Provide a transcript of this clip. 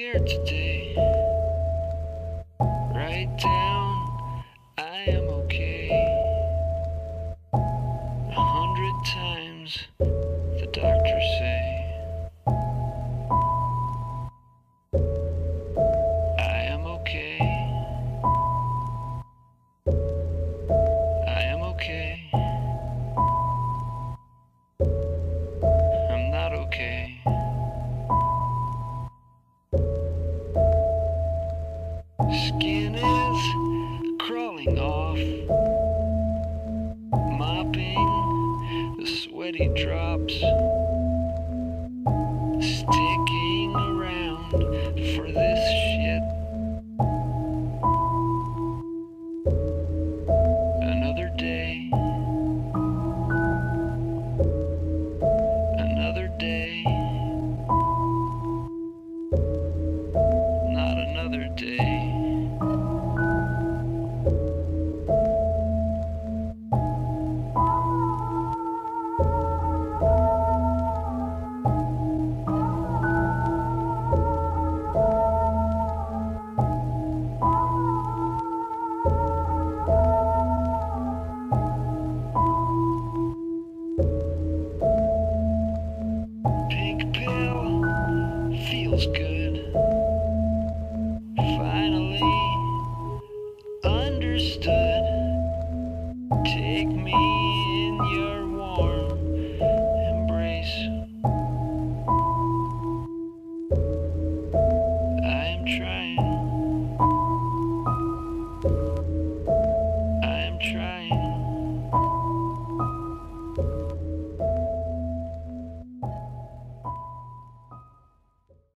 here today. Write down, I am okay. A hundred times, the doctor say. Skin is crawling off, mopping the sweaty drops, sticking another day. feels good. take me.